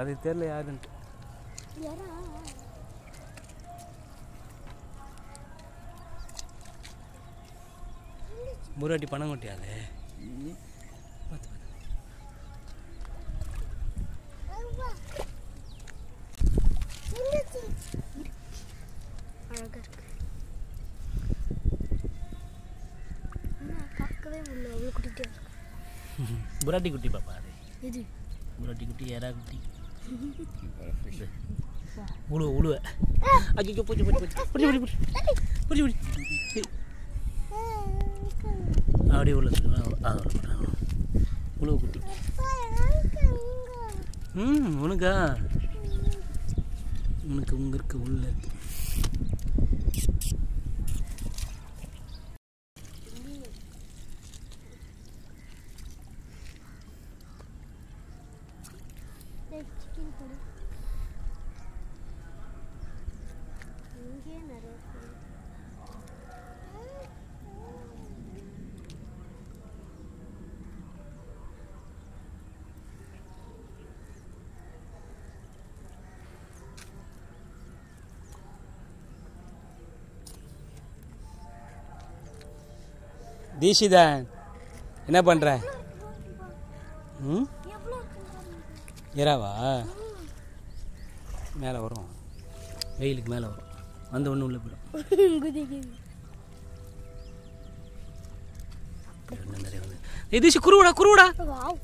அது தெரியல யாருன்ட்டு. முராட்டி பணம் கொட்டியாது? அழகா இருக்கு. பார்க்கவே முடியல. அவ்வளோ குட்டிட்டே இருக்கு. புராட்டி குட்டி இது புராட்டி குட்டி எறா குட்டி உழுவ உழுவ அச்சோ போச்சு போச்சு போச்சு புடி புடி புடி புடி அப்படியே உள்ள உழுவ குட்டி ம் உனக்கா உனக்கு உங்க இருக்க உள்ள இருக்கு சிக்கன் இங்கே நிறைய என்ன பண்ற? ம்? எறாவா? மேலே வரும். வெயிலுக்கு மேலே வரும். வந்த ஒன்று உள்ளே போயிடும். ஏய் தீஷி குருவிடா குருவிடா. வாவ்.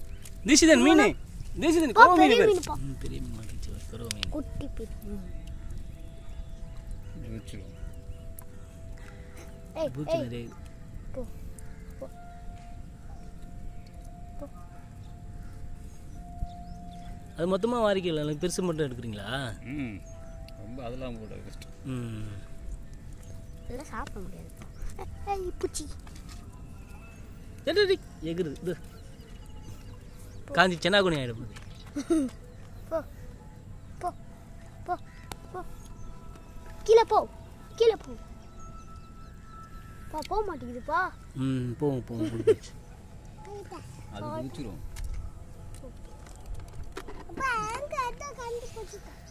தீஷிதன் மீன். தீஷிதன் பா, குருவ மீன் பெரிய மீன் மாட்டிச்சு குருவ மீன். குட்டி பிடி ஏய் பூச்சி ஏய். நிறைய அது மொத்தமாக வாரிக்கல. எனக்கு பெருசு மட்டும் எடுக்கிறீங்களா? ம். ரொம்ப அதெல்லாம் கூட கஷ்டம் ம். இதெல்லாம் சாப்பிட முடியாதுப்பா ஏய் பூச்சி. எடு, எகுது இது. காஞ்சி சென்னாகுனி ஆகிடும் போகுது போ. போ. போ. போ. கீழே போ. கீழே போ. பா போக மாட்டேங்குதுப்பா. ம் போவோம் போவோம். அது முடிச்சிரும்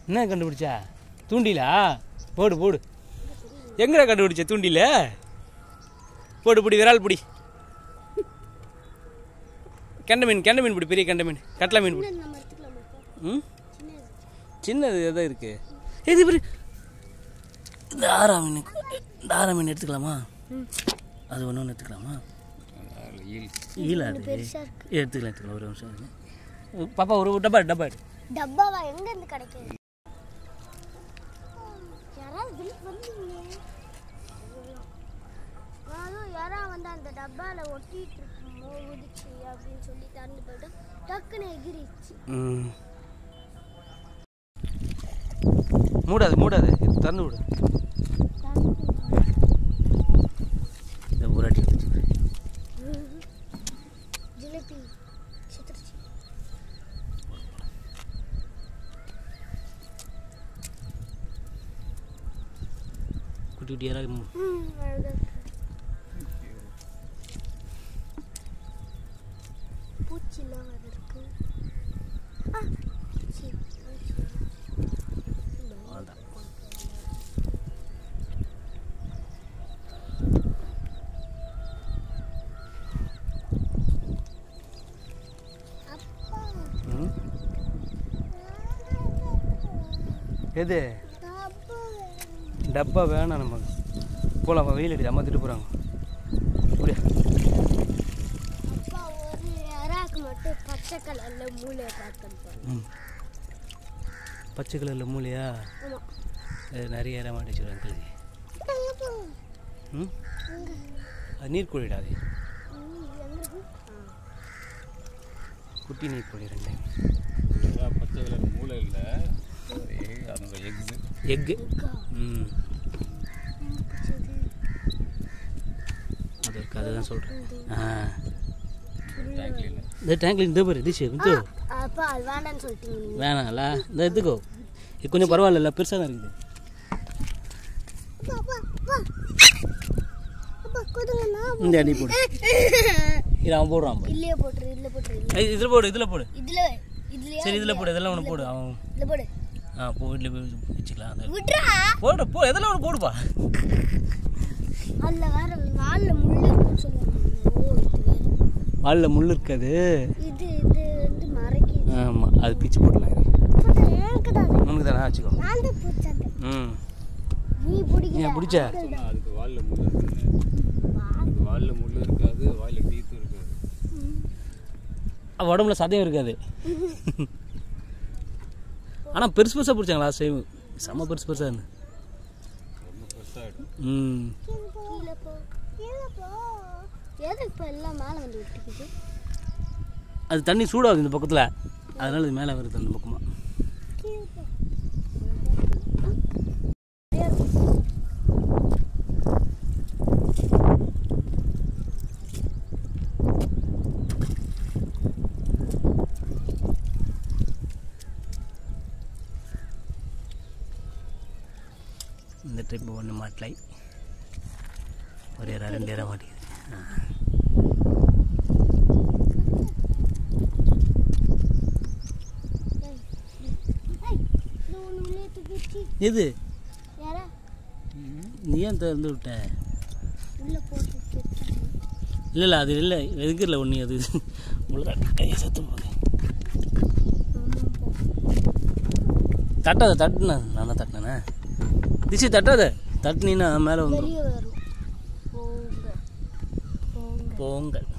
என்ன கண்டுபிடிச்சா? தூண்டிலா? போடு போடு. எங்கடா கண்டுபிடிச்ச தூண்டில? போடு பிடி விரால் பிடி. கெண்டை மீன் கெண்டை மீன் பிடி பெரிய கெண்டை மீன். கட்லா மீன் பிடி. ம்? சின்னது சின்னது எதாவது இருக்கு. எது இப்படி இந்த ஆறா மீன் ஆறா மீன் எடுத்துக்கலாமா. அது ஒன்று ஒன்று எடுத்துக்கலாமா? அதில் ஈல். ஈலா அது? பெருசா இருக்கு. எடுத்துக்கலாம் எடுத்துக்கலாம். ஒரு நிமிஷம். பாப்பா ஒரு டப்பா டப்பா எடு டப்பாவா? எங்க இருந்து கிடைக்குது? யாராவது வந்தீங்க அதுவும் யாரா வந்து அந்த டப்பால ஒட்டிட்டு இருக்குமோ உதிச்சு அப்படின்னு சொல்லி திறந்து போயிட்டு டக்குன்னு எகிரிச்சு. மூடாது மூடாது. திறந்து விடு. குட்டி குட்டி யாராவது ம் அழகா இருக்கு பூச்சிலாம் இருக்கு எது டப்பா வேணாம் நமக்கு. போகலாம் வெயில் அடி அம்மாத்திட்டு போகிறாங்க அப்படியா பச்சை கலர்ல மூளை பார்த்தேன் பச்சை கலரில் மூலையா ஆமா. அது நிறைய இடம் மாட்டிச்சு அங்கிள் ம்? அது நீர்க்கோழிடா அது? ம், எங்க இருக்கு? ஆ. குட்டி நீர்க்கோழி ரெண்டு பச்சை கலர் மூளை இல்லை. எக்கு. இருக்கா? ம் எனக்கு பிடிச்சது. அது இருக்கு அதுதான் சொல்கிறேன் ஆ. இந்த. வேணாம்ல இந்த எடுத்துக்கோ இது கொஞ்சம் பரவாயில்ல பெருசாக தான் இருக்குது. இந்த அடி போடு. இது அவன் போடுறான். இல்லையே போட்டுரு இல்ல இதுல. போடு இதுல போடு. இதுல சரி இதுல போடு இதெல்லாம் ஒன்று போடு அவன். இதுல போடு. ஆ போ வீட்டில் போய் வச்சுக்கலாம் போடு போ எதெல்லாம் ஒன்று போடுப்பா. அதுல வேற வால்ல முள்ளு இருக்குன்னு சொல்லுவாங்க. வாலில் முள் இருக்காது. இது இது வந்து மறைக்குது. ஆமாம் அது பிச்சு போடலாம் உனக்கு தானே வச்சுக்கோ. நான் தான் பிடிச்சது ம். நீ பிடிக்கல. ஏன் பிடிச்ச? அதுக்கு வாலில் முள் இருக்குன்னு. அதுக்கு வாலில் முள் இருக்காது வாயில் டீத்தும் இருக்காது. உடம்புல சதையும் இருக்காது. ஆனால் பெருசு பெருசாக பிடிச்சாங்க லாஸ்ட் டைம் செம்ம பெருசு பெருசாக இருந்து ம். எதுக்கு இப்போ எல்லாம் மேலே வந்து விட்டுக்குது அது தண்ணி சூடாகுது இந்த பக்கத்தில். அதனால இது மேலே வருது அந்த பக்கமாக இந்த ட்ரிப் ஒன்று மாட்டலை ஒரே ரெண்டு இடம் மாட்டேங்குது எது? நீ ஏன் திறந்து விட்ட? இல்லை இல்லை அது இல்லை. எதுக்கு இல்லை ஒன்று அது? உள்ள கையை சத்து போகுது தட்டாத தட்டுனா? நான் தான் தட்டினேனே? திசை தட்டாத. தட்டுனீன்னா மேலே வந்துடும் வெளியே